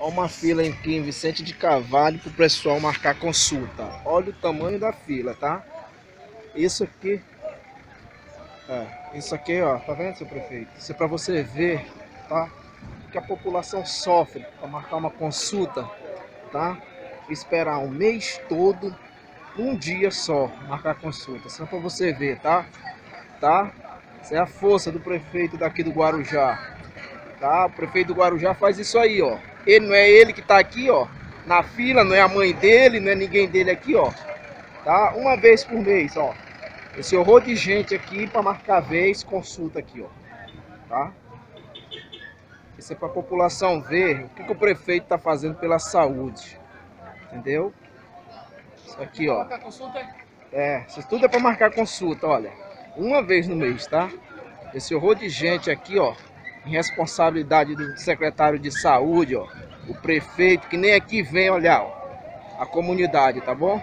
Olha uma fila aqui em Vicente de Carvalho para o pessoal marcar consulta. Olha o tamanho da fila, tá? Isso aqui... É, isso aqui, ó, tá vendo, seu prefeito? Isso é para você ver, tá? Que a população sofre para marcar uma consulta, tá? Esperar um mês todo, um dia só, marcar consulta. Só para você ver, tá? Tá? Essa é a força do prefeito daqui do Guarujá. Tá? O prefeito do Guarujá faz isso aí, ó. Ele não é ele que tá aqui, ó. Na fila, não é a mãe dele, não é ninguém dele aqui, ó. Tá? Uma vez por mês, ó. Esse horror de gente aqui para marcar vez, consulta aqui, ó. Tá? Isso é para a população ver o que, que o prefeito tá fazendo pela saúde. Entendeu? Isso aqui, ó. É, isso tudo é para marcar consulta, olha. Uma vez no mês, tá? Esse horror de gente aqui, ó responsabilidade do secretário de saúde, ó, o prefeito, que nem aqui vem olhar, ó, a comunidade, tá bom?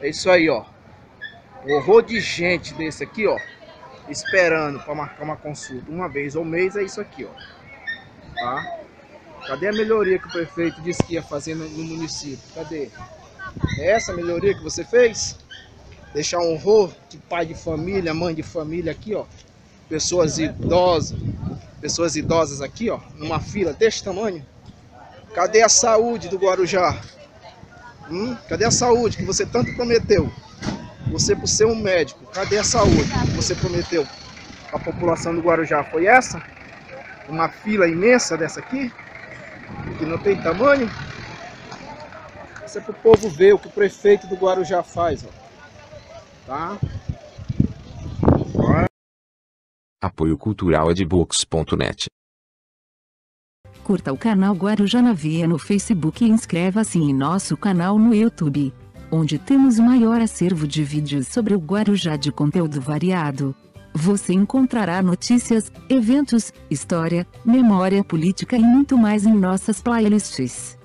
É isso aí, ó. Um horror de gente desse aqui, ó, esperando para marcar uma consulta uma vez ao mês, é isso aqui, ó. Tá? Cadê a melhoria que o prefeito disse que ia fazer no, no município? Cadê? É essa melhoria que você fez? Deixar um horror de pai de família, mãe de família aqui, ó. Pessoas idosas, pessoas idosas aqui, ó, numa fila desse tamanho. Cadê a saúde do Guarujá? Hum? Cadê a saúde que você tanto prometeu? Você por ser um médico, cadê a saúde que você prometeu à população do Guarujá? Foi essa? Uma fila imensa dessa aqui? Que não tem tamanho? Isso é para o povo ver o que o prefeito do Guarujá faz, ó. Tá? Apoio Cultural Edbooks.net. Curta o canal Guarujá na Via no Facebook e inscreva-se em nosso canal no YouTube, onde temos o maior acervo de vídeos sobre o Guarujá de conteúdo variado. Você encontrará notícias, eventos, história, memória política e muito mais em nossas playlists.